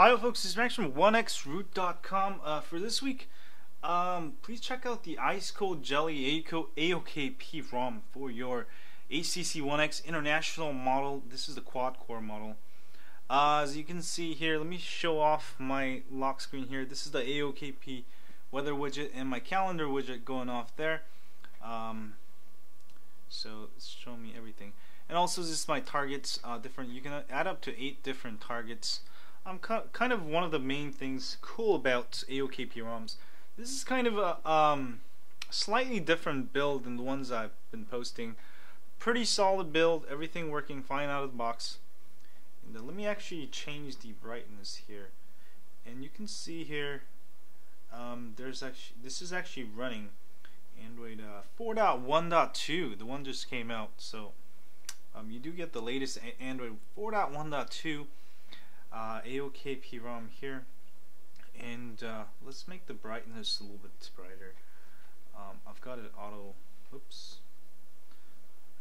Hi folks, this is Max from onexroot.com. Uh, for this week, um, please check out the Ice Cold Jelly AOKP ROM for your HTC One X International model. This is the quad core model. Uh, as you can see here, let me show off my lock screen here. This is the AOKP weather widget and my calendar widget going off there. Um, so showing me everything. And also this is my targets, uh, different, you can add up to eight different targets. Um, kind of one of the main things cool about AOKP ROMs. This is kind of a um, slightly different build than the ones I've been posting. Pretty solid build, everything working fine out of the box. And then let me actually change the brightness here. And you can see here, um, there's actually this is actually running Android uh, 4.1.2. The one just came out, so um, you do get the latest Android 4.1.2 uh, AOKP ROM here. And uh, let's make the brightness a little bit brighter. Um, I've got it auto oops.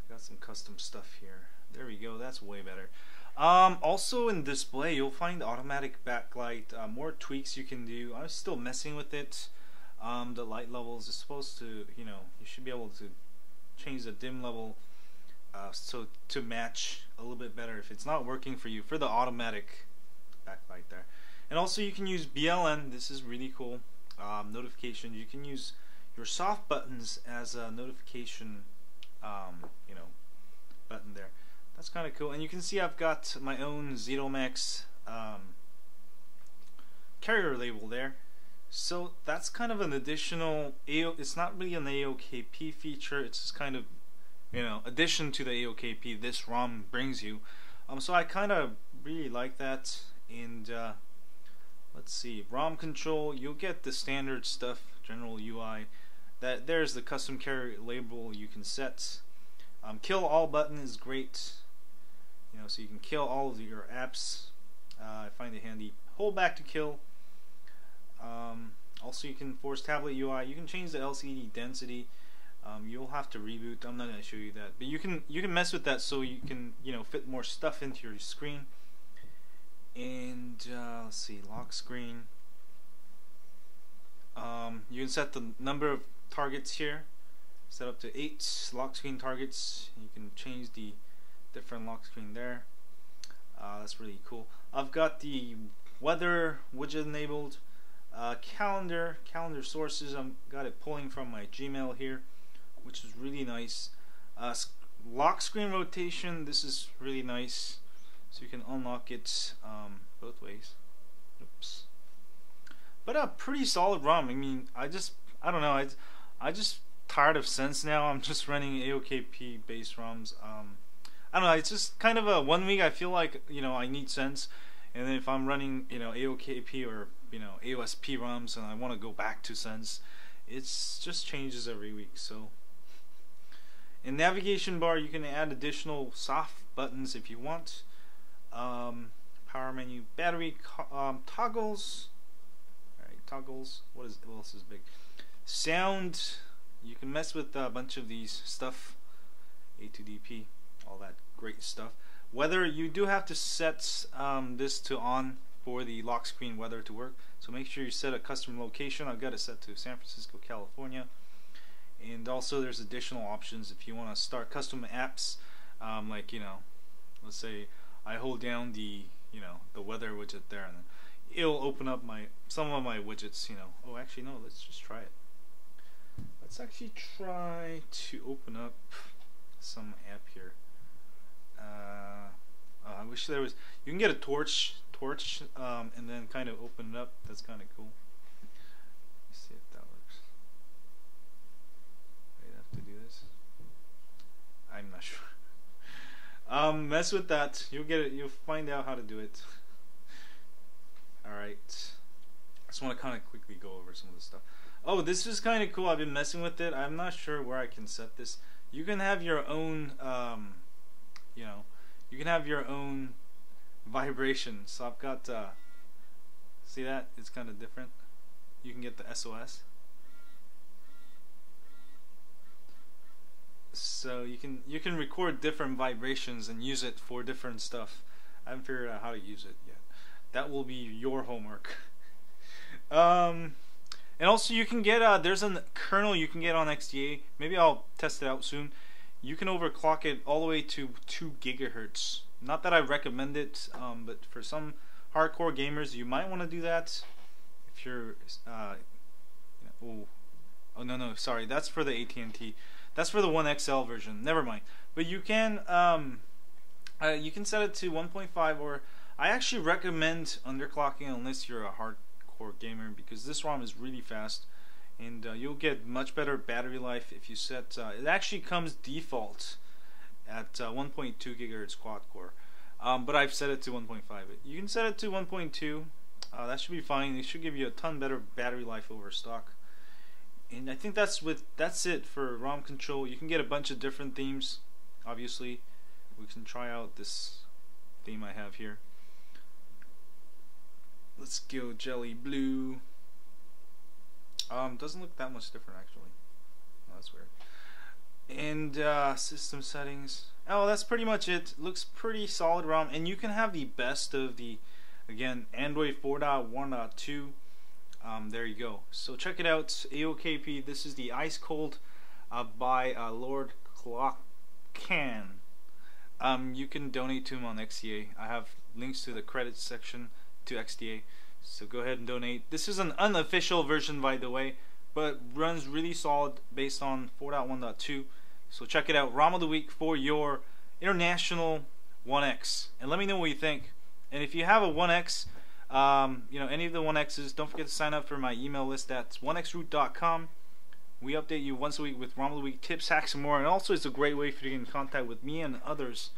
I've got some custom stuff here. There we go that's way better. Um, also in display you'll find automatic backlight uh, more tweaks you can do. I'm still messing with it. Um, the light levels is supposed to you know you should be able to change the dim level uh, so to match a little bit better if it's not working for you. For the automatic there. And also you can use BLN, this is really cool, um, notification. You can use your soft buttons as a notification, um, you know, button there. That's kind of cool. And you can see I've got my own Zedomax um, carrier label there. So that's kind of an additional AO. It's not really an AOKP feature. It's just kind of, you know, addition to the AOKP this ROM brings you. Um, so I kind of really like that and uh, let's see ROM control you'll get the standard stuff general UI that there's the custom carry label you can set. Um, kill all button is great you know so you can kill all of your apps. Uh, I find it handy. Hold back to kill. Um, also you can force tablet UI you can change the LCD density. Um, you'll have to reboot I'm not to show you that but you can you can mess with that so you can you know fit more stuff into your screen and uh, let's see lock screen. Um, you can set the number of targets here. Set up to eight lock screen targets. You can change the different lock screen there. Uh, that's really cool. I've got the weather widget enabled. Uh, calendar calendar sources. I've got it pulling from my Gmail here which is really nice. Uh, lock screen rotation. This is really nice so you can unlock it um, both ways. Oops. But a pretty solid ROM. I mean I just I don't know. I, I just tired of Sense now. I'm just running AOKP based ROMs. Um, I don't know. It's just kind of a one week I feel like you know I need Sense. And then if I'm running you know AOKP or you know AOSP ROMs and I want to go back to Sense it's just changes every week. So in navigation bar you can add additional soft buttons if you want um, power menu, battery um, toggles. Alright, toggles. What is what else is big? Sound. You can mess with a bunch of these stuff. A2DP, all that great stuff. Weather, you do have to set um, this to on for the lock screen weather to work. So make sure you set a custom location. I've got it set to San Francisco, California. And also there's additional options if you want to start custom apps, um, like, you know, let's say I hold down the you know the weather widget there and it'll open up my some of my widgets you know. Oh actually no let's just try it. Let's actually try to open up some app here. Uh, oh, I wish there was you can get a torch torch um, and then kind of open it up. That's kind of cool Let's see if that works. I have to do this. I'm not sure um, mess with that. You'll get it. You'll find out how to do it. Alright. I just want to kind of quickly go over some of the stuff. Oh, this is kind of cool. I've been messing with it. I'm not sure where I can set this. You can have your own, um, you know, you can have your own vibration. So I've got, uh, see that? It's kind of different. You can get the SOS. So you can you can record different vibrations and use it for different stuff. I haven't figured out how to use it yet. that will be your homework. um, and also you can get uh, there's a kernel you can get on XDA. Maybe I'll test it out soon. You can overclock it all the way to two gigahertz. Not that I recommend it, um, but for some hardcore gamers, you might want to do that. If you're, uh, oh, oh no no, sorry, that's for the AT&T. That's for the One XL version. Never mind. But you can um, uh, you can set it to 1.5 or I actually recommend underclocking unless you're a hardcore gamer because this ROM is really fast and uh, you'll get much better battery life if you set uh, it actually comes default at uh, 1.2 gigahertz quad core. Um, but I've set it to 1.5 you can set it to 1.2 uh, that should be fine. It should give you a ton better battery life over stock and I think that's with that's it for ROM control. You can get a bunch of different themes. Obviously, we can try out this theme I have here. Let's go jelly blue. Um, doesn't look that much different actually. Oh, that's weird. And uh, system settings. Oh, that's pretty much it. Looks pretty solid ROM, and you can have the best of the, again, Android 4.1.2 um, there you go. So check it out, AOKP. This is the Ice Cold uh, by uh, Lord Clockan. Um, you can donate to him on XDA. I have links to the credits section to XDA. So go ahead and donate. This is an unofficial version, by the way, but runs really solid based on 4.1.2. So check it out. ROM of the week for your international 1X. And let me know what you think. And if you have a 1X, um, you know, any of the 1Xs, don't forget to sign up for my email list at onexroot.com. We update you once a week with ROM of the Week tips, hacks, and more. And also, it's a great way for you to get in contact with me and others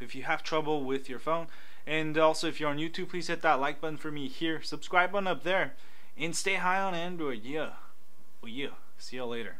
if you have trouble with your phone. And also, if you're on YouTube, please hit that like button for me here. Subscribe button up there. And stay high on Android. Yeah. Oh, yeah. See y'all later.